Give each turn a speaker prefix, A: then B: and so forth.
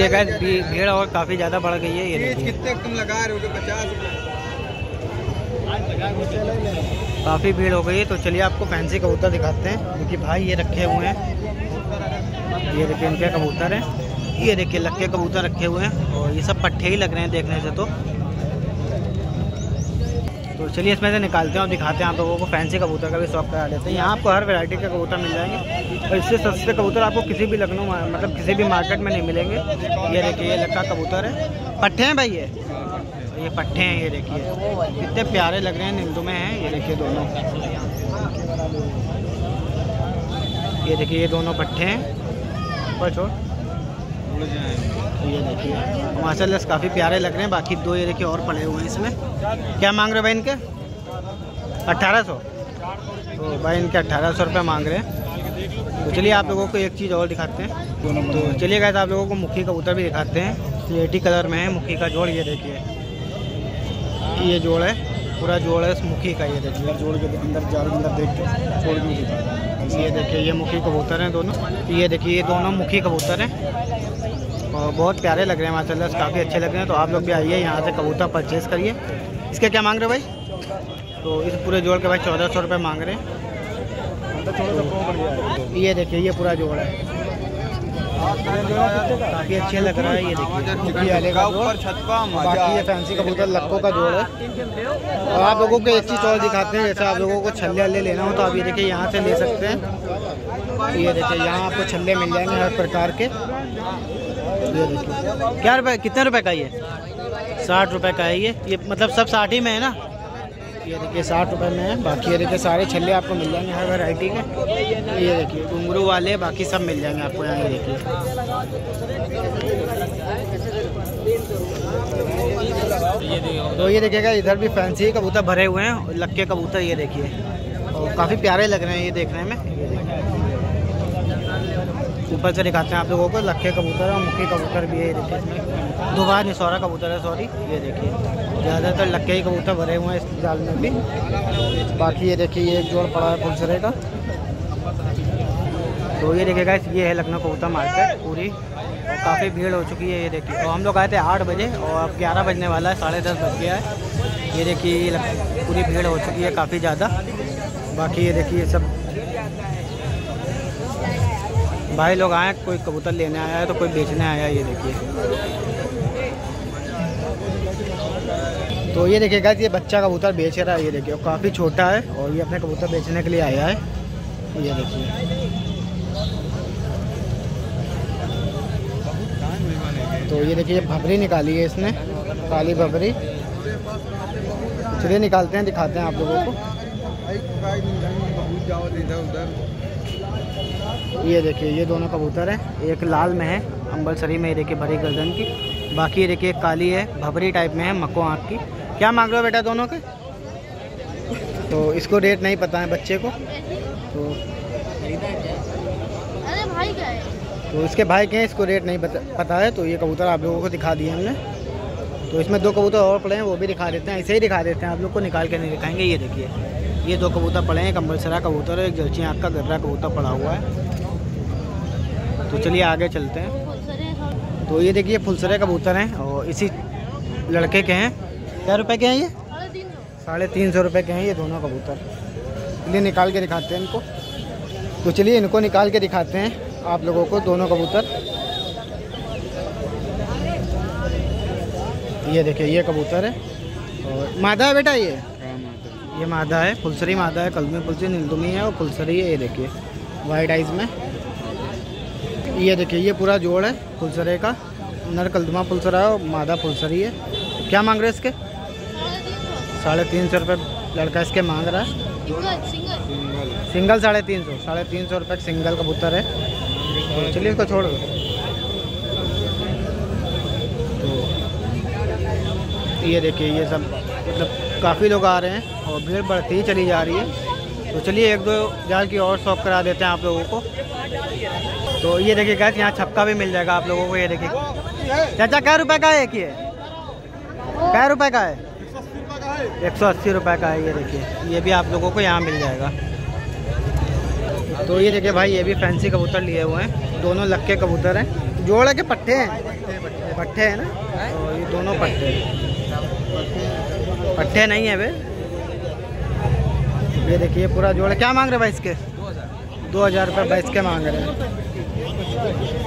A: देखा भीड़ और काफ़ी ज़्यादा बढ़ गई है ये
B: कितने तुम लगा रहे हो पचास
A: काफ़ी भीड़ हो गई है तो चलिए आपको फैंसी कबूतर दिखाते हैं क्योंकि भाई ये रखे हुए हैं। ये देखिए इनके कबूतर हैं। ये देखिए लक्के कबूतर रखे हुए हैं और ये सब पट्टे ही लग रहे हैं देखने से तो। तो चलिए इसमें से निकालते हैं और दिखाते हैं आप लोगों को। फैंसी कबूतर का भी शौक करा देते हैं। यहाँ आपको हर वैरायटी के कबूतर मिल जाएँगे। और इससे सस्ते कबूतर आपको किसी भी लखनऊ मतलब किसी भी मार्केट में नहीं मिलेंगे। ये देखिए, ये लक्का कबूतर है। पट्टे हैं भाई ये? ये पट्टे हैं, ये देखिए। कितने प्यारे लग रहे हैं निंदू में हैं। ये देखिए दोनों। ये देखिए, ये दोनों पट्टे हैं। पर छोड़। ये देखिए माशाल्लाह काफ़ी प्यारे लग रहे हैं बाकी दो ये देखिए और पड़े हुए हैं इसमें। क्या मांग रहे हो भाई इनके? अट्ठारह सौ? तो भाई इनके अट्ठारह सौ रुपये मांग रहे हैं। तो चलिए आप लोगों को एक चीज़ और दिखाते हैं। तो चलिए गए आप लोगों को मुखी कबूतर भी दिखाते हैं। स्लेटी कलर में है मुखी का जोड़ ये देखिए। ये जोड़ है पूरा जोड़ है मुखी का ये देखिए। जोड़ के अंदर जाल अंदर देख के छोड़ के। ये देखिए ये मुखी कबूतर हैं दोनों। ये देखिए ये दोनों मुखी कबूतर हैं। और बहुत प्यारे लग रहे हैं, माशाल्लाह काफ़ी अच्छे लग रहे हैं। तो आप लोग भी आइए, यहाँ से कबूतर परचेज़ करिए। इसके क्या मांग रहे हो भाई? तो इस पूरे जोड़ के भाई चौदह सौ रुपये मांग रहे हैं। ये देखिए, ये पूरा जोड़ है। काफ़ी अच्छे लग रहा है, ये देखिए बाकी ये फैंसी कबूतर लक्कों का जोड़ है। और आप लोगों को एक चीज़ और दिखाते हैं, जैसे आप लोगों को छल्ले अल्ले लेना हो तो आप ये देखिए, यहाँ से ले सकते हैं। ये देखिए, यहाँ आपको छल्ले मिल जाएँगे हर प्रकार के। क्या रुपए, कितने रुपए का ये? साठ रुपए का है ये। ये मतलब सब साठ ही में है ना? ये देखिए, साठ रुपए में है। बाकी ये देखिए, सारे छल्ले आपको मिल जाएँगे हर वैरायटी के। ये देखिए घुंगरू वाले, बाकी सब मिल जाएँगे आपको यहाँ, ये देखिए। तो ये देखिएगा, इधर भी फैंसी कबूतर भरे हुए हैं लक्के कबूतर ये देखिए। और काफ़ी प्यारे लग रहे हैं ये देखने में। ऊपर से दिखाते हैं आप लोगों को लक्के कबूतर और मुखी कबूतर भी है देखिए इसमें। दोबारा निसौरा कबूतर है, सॉरी, ये देखिए। ज़्यादातर लक्के ही कबूतर भरे हुए हैं इस जाल में भी। बाकी ये देखिए, ये एक जोड़ पड़ा है फुलसरे का। तो ये देखिएगा इस ये है लखनऊ कबूतर मार्केट पूरी। और काफ़ी भीड़ हो चुकी है ये देखिए। और हम लोग आए थे आठ बजे और अब ग्यारह बजने वाला है, साढ़े दस बज गया है। ये देखिए पूरी भीड़ हो चुकी है काफ़ी ज़्यादा। बाकी ये देखिए सब भाई लोग आए, कोई कबूतर लेने आया है तो कोई बेचने आया है, ये देखिए। तो ये देखिएगा ये बच्चा कबूतर बेच रहा है, ये देखिए काफ़ी छोटा है, और ये अपने कबूतर बेचने के लिए आया है। ये देखिए। तो ये देखिए भबरी निकाली है इसने, काली भबरी चलिए निकालते हैं, दिखाते हैं आप लोगों को। ये देखिए ये दोनों कबूतर है। एक लाल में है अम्बलसरी में ये देखिए भरी गर्दन की। बाकी ये देखिए काली है भबरी टाइप में है मको आँख की। क्या मांग रहे हो बेटा दोनों के? तो इसको रेट नहीं पता है बच्चे को। तो
C: अरे भाई क्या है?
A: तो इसके भाई के हैं इसको रेट नहीं पता है तो ये कबूतर आप लोगों को दिखा दिए हमने। तो इसमें दो कबूतर और पड़े हैं वो भी दिखा देते हैं ऐसे ही दिखा देते हैं आप लोग को निकाल के नहीं दिखाएँगे। ये देखिए ये दो कबूतर पड़े हैं कंबलसरा कबूतर और एक जलची आँख का गर्रा कबूतर पड़ा हुआ है। तो चलिए आगे चलते हैं। तो ये देखिए, फुलसरे कबूतर हैं और इसी लड़के के हैं। क्या रुपए के हैं ये? साढ़े तीन सौ रुपये के हैं ये दोनों कबूतर। चलिए निकाल के दिखाते हैं इनको। तो चलिए इनको निकाल के दिखाते हैं आप लोगों को दोनों कबूतर। ये देखिए, ये कबूतर है। और मादा है बेटा ये? ये मादा है, फुलसरी मादा है, कलमी फुलसरी नीलदुमी है और फुलसरी है, ये देखिए वाइट आइज़ में। ये देखिए, ये पूरा जोड़ है फुलसरे का। नर कलदमा फुलसरा है और मादा फुलसरी है। क्या मांग रहे हैं इसके? साढ़े तीन सौ रुपये लड़का इसके मांग रहा है। सिंगल साढ़े तीन सौ, साढ़े तीन सौ रुपये सिंगल कबूतर है। तो चलिए इसको छोड़ दो। तो ये देखिए, ये सब मतलब काफ़ी लोग आ रहे हैं और भीड़ बढ़ती ही चली जा रही है। तो चलिए एक दो जाल की और शॉप करा देते हैं आप लोगों को। तो ये देखिए गैस यहाँ छक्का भी मिल जाएगा आप लोगों को, ये देखिए। चाचा क्या रुपए का है एक ये? क्या रुपए का है? एक सौ अस्सी रुपये का है, ये देखिए। ये भी आप लोगों को यहाँ मिल जाएगा। तो ये देखिए भाई, ये भी फैंसी कबूतर लिए हुए हैं। दोनों लक्के कबूतर हैं। जोड़े के पट्टे हैं? पट्टे हैं ना? तो ये दोनों पट्टे पट्टे नहीं है वे। ये देखिए पूरा जोड़ क्या मांग रहे भाई इसके? दो हज़ार। रुपये बैस के मांग रहे हैं। Thank you.